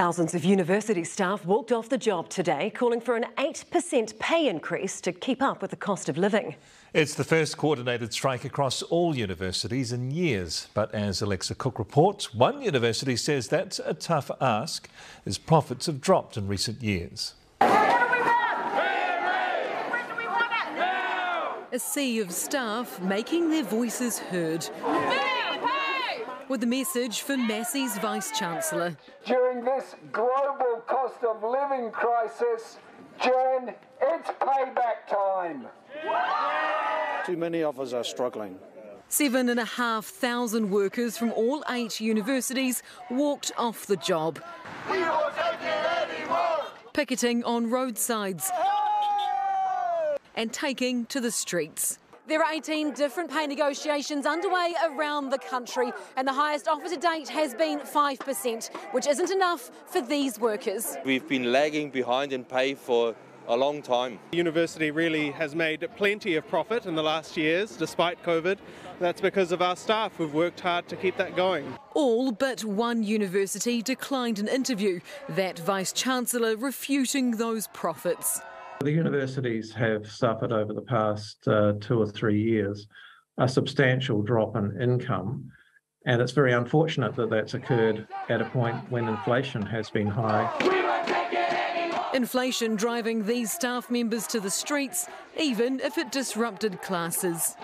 Thousands of university staff walked off the job today, calling for an 8% pay increase to keep up with the cost of living. It's the first coordinated strike across all universities in years. But as Alexa Cook reports, one university says that's a tough ask as profits have dropped in recent years. A sea of staff making their voices heard with a message for Massey's Vice Chancellor. During this global cost of living crisis, Jan, it's payback time. Too many of us are struggling. Seven and a half thousand workers from all eight universities walked off the job. Picketing on roadsides and taking to the streets. There are 18 different pay negotiations underway around the country, and the highest offer to date has been 5%, which isn't enough for these workers. We've been lagging behind in pay for a long time. The university really has made plenty of profit in the last years, despite COVID. That's because of our staff who've worked hard to keep that going. All but one university declined an interview, that Vice Chancellor refuting those profits. The universities have suffered over the past uh, two or three years a substantial drop in income. And it's very unfortunate that that's occurred at a point when inflation has been high. Inflation driving these staff members to the streets, even if it disrupted classes.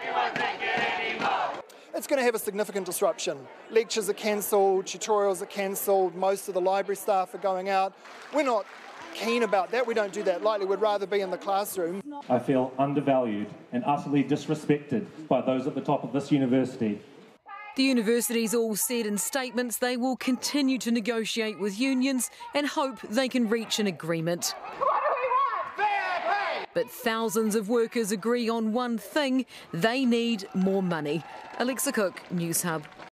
It's going to have a significant disruption. Lectures are cancelled, tutorials are cancelled, most of the library staff are going out. We're not keen about that. We don't do that lightly. We'd rather be in the classroom. I feel undervalued and utterly disrespected by those at the top of this university. The universities all said in statements they will continue to negotiate with unions and hope they can reach an agreement. But thousands of workers agree on one thing they need more money. Alexa Cook, Newshub.